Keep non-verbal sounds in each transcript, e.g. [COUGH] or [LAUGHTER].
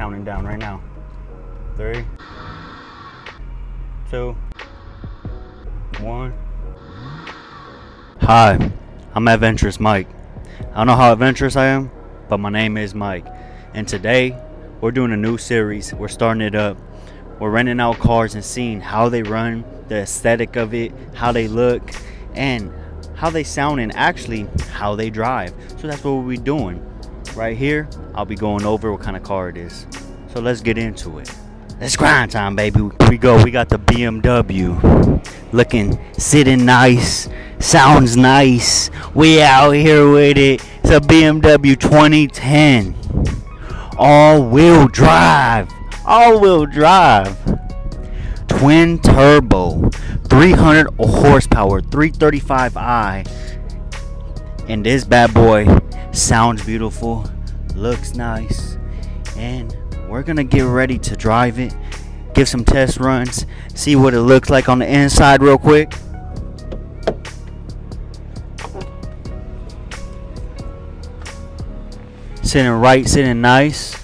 Counting down right now. Three, two, one. Hi, I'm Adventurous Mike. I don't know how adventurous I am, but my name is Mike. And today, we're doing a new series. We're starting it up. We're renting out cars and seeing how they run, the aesthetic of it, how they look, and how they sound, and actually how they drive. So that's what we'll be doing. Right here, I'll be going over what kind of car it is. So let's get into it. Let's grind time, baby. Here We go. We got the BMW. Looking, sitting nice. Sounds nice. We out here with it. It's a BMW 2010. All-wheel drive. All-wheel drive. Twin turbo. 300 horsepower. 335i. And this bad boy sounds beautiful. Looks nice. And we're gonna get ready to drive it give some test runs see what it looks like on the inside real quick sitting right sitting nice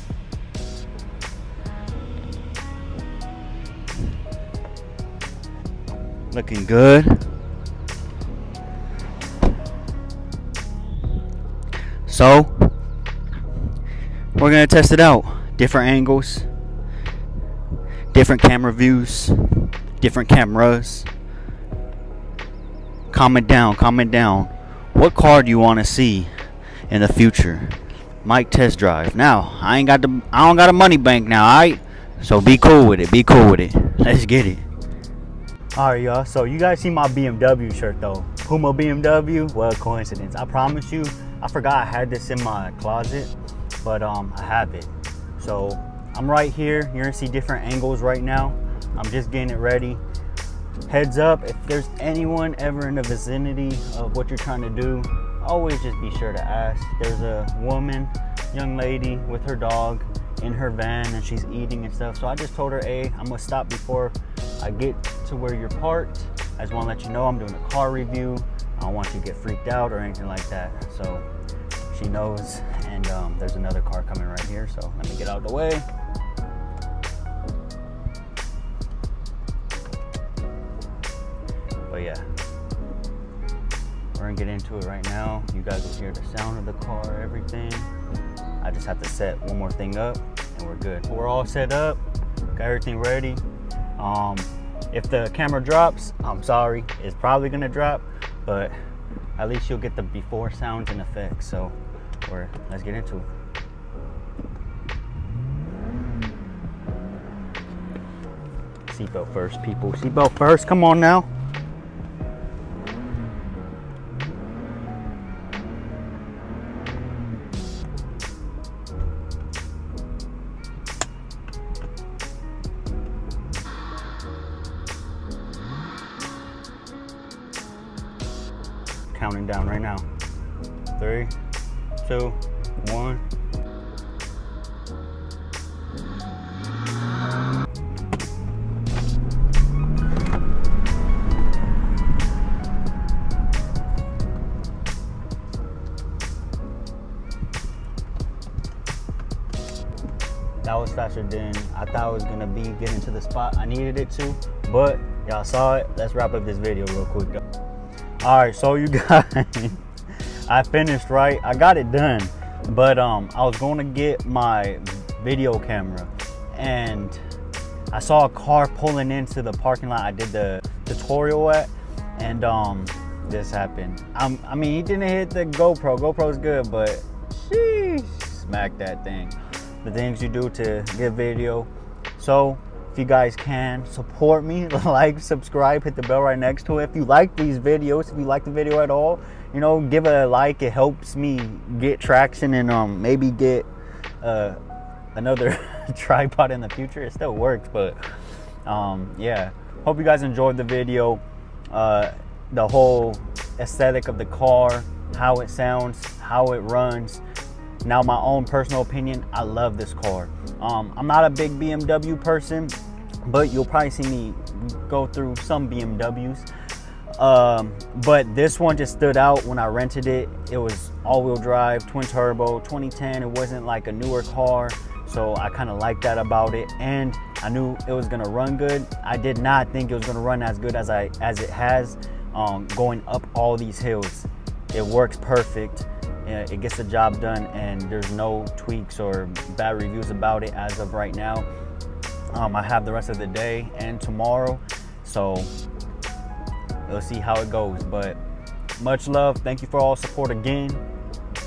looking good so we're gonna test it out different angles, different camera views, different cameras. Comment down, comment down. What car do you want to see in the future? Mike test drive. Now, I ain't got the I don't got a money bank now, alright? So be cool with it. Be cool with it. Let's get it. Alright y'all, so you guys see my BMW shirt though. Puma BMW? Well coincidence. I promise you, I forgot I had this in my closet, but um I have it. So I'm right here. You're gonna see different angles right now. I'm just getting it ready. Heads up, if there's anyone ever in the vicinity of what you're trying to do, always just be sure to ask. There's a woman, young lady with her dog in her van and she's eating and stuff. So I just told her, hey, I'm gonna stop before I get to where you're parked. I just wanna let you know I'm doing a car review. I don't want you to get freaked out or anything like that. So she knows and um, there's another car coming right here so let me get out of the way. But yeah. We're gonna get into it right now. You guys will hear the sound of the car everything. I just have to set one more thing up and we're good. We're all set up. Got everything ready. Um, if the camera drops I'm sorry. It's probably gonna drop but at least you'll get the before sounds and effects so or let's get into it. Seatbelt first, people. Seatbelt first. Come on now. Counting down right now. Three, two, one. That was faster than I thought it was gonna be getting to the spot I needed it to, but y'all saw it. Let's wrap up this video real quick. All right, so you [LAUGHS] guys. I finished right. I got it done, but um, I was going to get my video camera, and I saw a car pulling into the parking lot. I did the tutorial at, and um, this happened. Um, I mean, he didn't hit the GoPro. GoPro's good, but sheesh, smack that thing. The things you do to get video. So if you guys can support me, [LAUGHS] like, subscribe, hit the bell right next to it. If you like these videos, if you like the video at all, you know, give it a like. It helps me get traction and um maybe get uh, another [LAUGHS] tripod in the future. It still works, but um, yeah. Hope you guys enjoyed the video. Uh, the whole aesthetic of the car, how it sounds, how it runs. Now, my own personal opinion, I love this car. Um, I'm not a big BMW person, but you'll probably see me go through some BMWs. Um, but this one just stood out when I rented it. It was all-wheel drive, twin turbo, 2010. It wasn't like a newer car, so I kind of like that about it, and I knew it was gonna run good. I did not think it was gonna run as good as I as it has, um, going up all these hills. It works perfect. It gets the job done, and there's no tweaks or bad reviews about it as of right now. Um, I have the rest of the day and tomorrow, so we'll see how it goes. But much love. Thank you for all support again.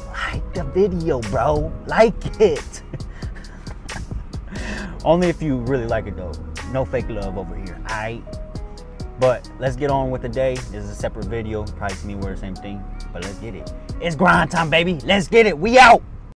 Like the video, bro. Like it. [LAUGHS] Only if you really like it though. No fake love over here. Alright. But let's get on with the day. This is a separate video. Probably see me wear the same thing. But let's get it. It's grind time, baby. Let's get it. We out.